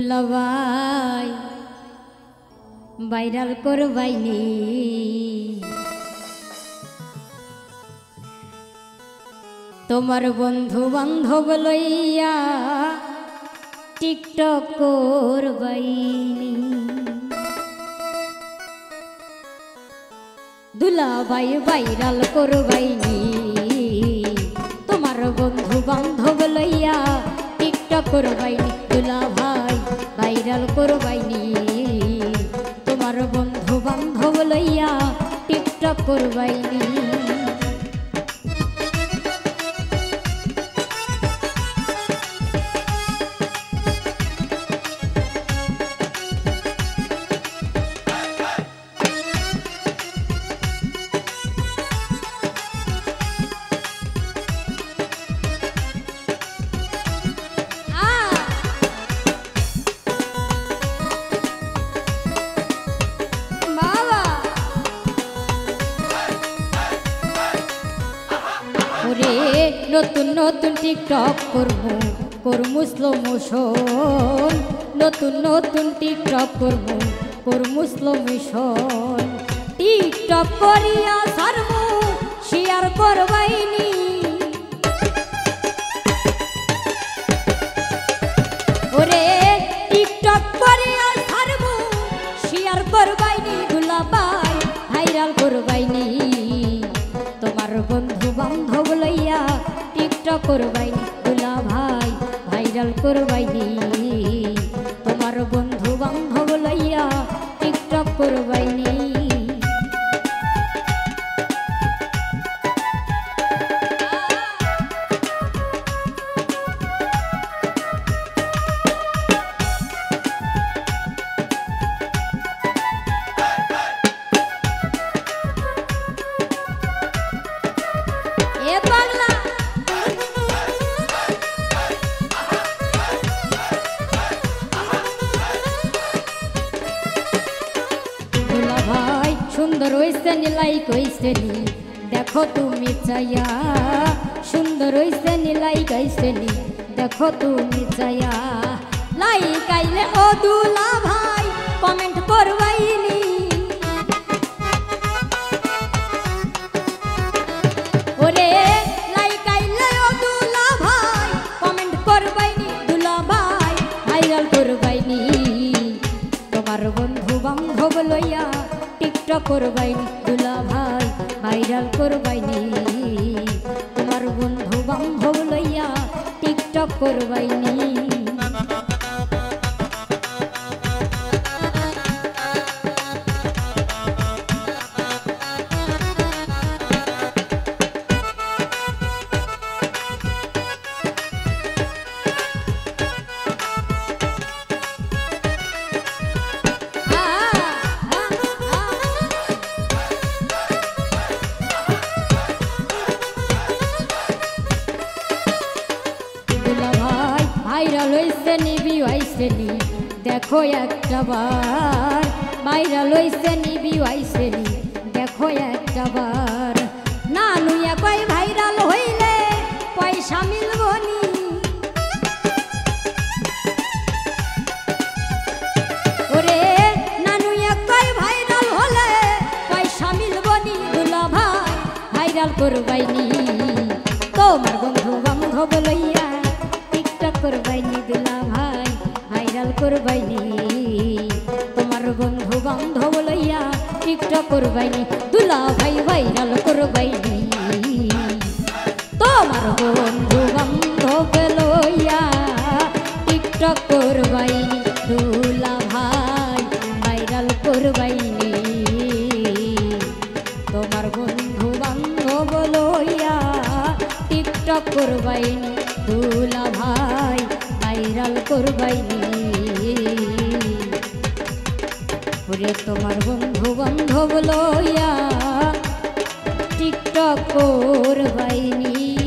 লবাই viral করবাইনি। তোমার বন্ধু বান্ধব লইয়া টিকটক করবাইনি। দুলাবাই ভাইরাল করবাইনি। তোমার বন্ধু বান্ধব লইয়া টিকটক করবাইনি। দুলা ভাইরাল করবাইনি তোমার বন্ধু বান্ধব লইয়া টিকটক করবাইনি বাবা নতুন নতুন টিকটক করব, করমু স্লো মোশন নতুন নতুন টিকটক করব, করমু স্লো মোশন টিকটক করিয়া সারমু শেয়ার করবাইনি। ওরে, টিকটক করিয়া শেয়ার করবাইনি দুলাবাই ভাইরাল করবাইনি। তোমার করবাইনি দুলা ভাই ভাইরাল করবাইনি হইছে নিলাই কইছে নি দেখো তুমি চাইয়া সুন্দর হইছে নিলাই কইছে নি দেখো তুমি চাইয়া লাইক আইলে ও দুলা ভাই কমেন্ট করবাইনি ওরে লাইক আইলে ও কমেন্ট করবাইনি দুলা ভাই ভাইরাল করবাইনি। তোমার বন্ধু বান্ধব লইয়া টিকটক করবাইনি দুলা ভাই ভাইরাল করবাইনি। তোমার বন্ধু বান্ধব লইয়া টিকটক করবাইনি। নিবি হইছে নি দেখো একটা বার। ভাইরাল হইছে নিবি হইছে দেখো একটা বার। না নুইয়া কই ভাইরাল হইলে, পয়সা মিলবো নি। করবাইনি। তোমার বন্ধু বান্ধব লইয়া, টিকটক করবাইনি দুলা করবাইনি। তোমার বন্ধু বান্ধব লইয়া টিকটক করবাইনি দুলা ভাই ভাইরাল করবাইনি। তোমার বন্ধু বান্ধব লইয়া টিকটক করবাইনি দুলা ভাই ভাইরাল করবাইনি। তোমার বন্ধু বান্ধব লইয়া টিকটক করবাইনি দুলা ভাই ভাইরাল করবাইনি। ওরে তোমার বন্ধু বান্ধব লইয়া টিকটক করবাইনি।